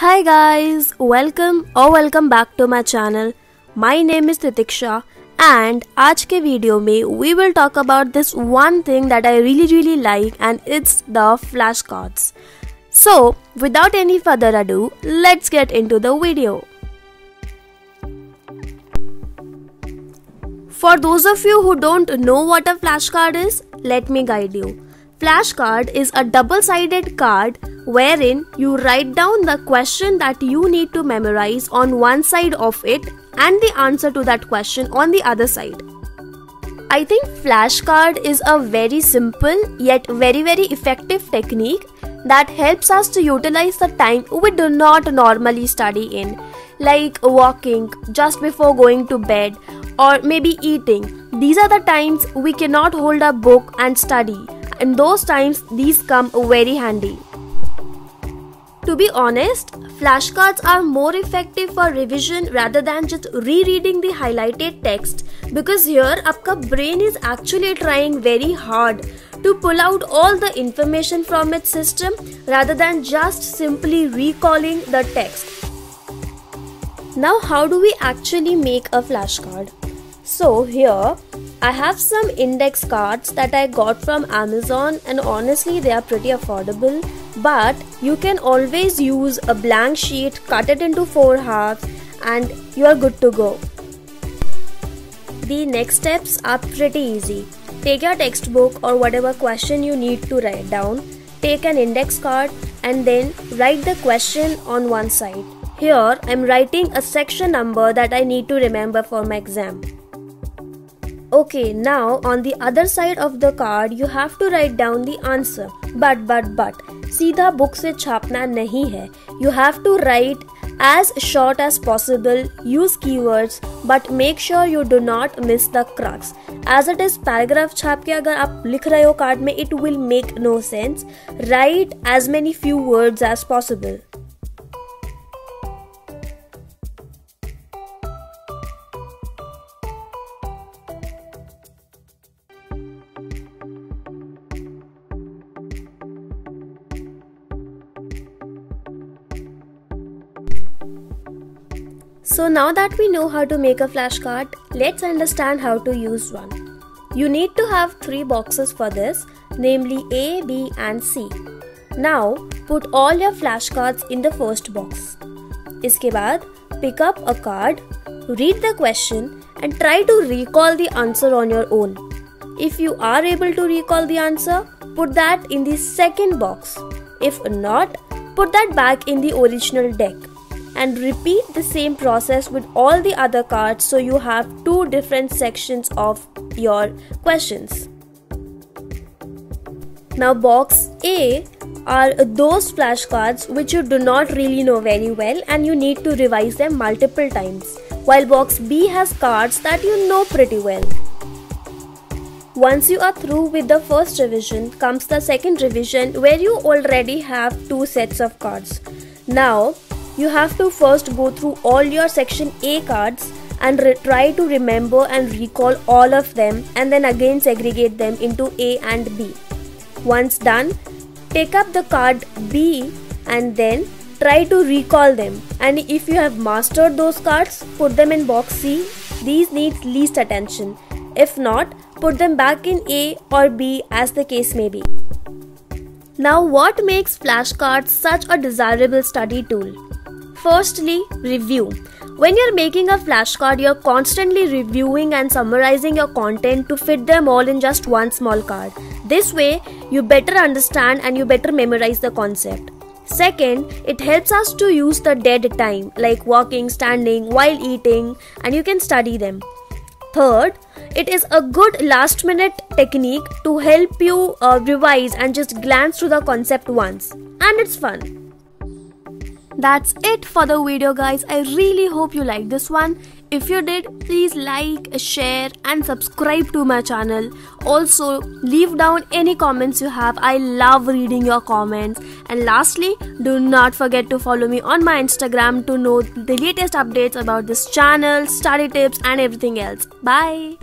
Hi guys, welcome or welcome back to my channel. My name is Titiksha and आज के video में we will talk about this one thing that I really really like and it's the flashcards. So without any further ado, let's get into the video. For those of you who don't know what a flashcard is, let me guide you. Flashcard is a double sided card wherein you write down the question that you need to memorize on one side of it and the answer to that question on the other side. I think flashcard is a very simple yet very very effective technique that helps us to utilize the time we do not normally study in, like walking just before going to bed or maybe eating. These are the times we cannot hold a book and study in those times these come very handy. To be honest, flashcards are more effective for revision rather than just rereading the highlighted text because here your brain is actually trying very hard to pull out all the information from its system rather than just simply recalling the text. Now how do we actually make a flashcard? So here I have some index cards that I got from Amazon and honestly they are pretty affordable but you can always use a blank sheet cut it into four halves and you are good to go. The next steps are pretty easy. Take your textbook or whatever question you need to write down, take an index card and then write the question on one side. Here I'm writing a section number that I need to remember for my exam. Okay, now on the other side of the card you have to write down the answer. But but but सीधा book से छापना नहीं है। You have to write as short as possible use key words but make sure you do not miss the crux as it is paragraph छाप के अगर आप लिख रहे हो कार्ड में it will make no sense write as many few words as possible So now that we know how to make a flashcard, let's understand how to use one. You need to have three boxes for this, namely A, B and C. Now put all your flashcards in the first box. इसके बाद pick up a card, read the question and try to recall the answer on your own. If you are able to recall the answer, put that in the second box. If not, put that back in the original deck and repeat the same process with all the other cards so you have two different sections of your questions. Now box A are those flashcards which you do not really know very well and you need to revise them multiple times while box B has cards that you know pretty well. Once you are through with the first revision comes the second revision where you already have two sets of cards. Now you have to first go through all your section A cards and try to remember and recall all of them and then again segregate them into A and B. Once done, take up the card B and then try to recall them and if you have mastered those cards, put them in box C. These need least attention. If not, put them back in A or B as the case may be. Now what makes flashcards such a desirable study tool? Firstly, review. When you're making a flashcard, you're constantly reviewing and summarizing your content to fit them all in just one small card. This way, you better understand and you better memorize the concept. Second, it helps us to use the dead time like walking, standing, while eating, and you can study them. Third, it is a good last minute technique to help you uh, revise and just glance through the concept once. And it's fun. That's it for the video guys. I really hope you liked this one. If you did, please like, share and subscribe to my channel. Also, leave down any comments you have. I love reading your comments. And lastly, do not forget to follow me on my Instagram to know the latest updates about this channel, study tips and everything else. Bye.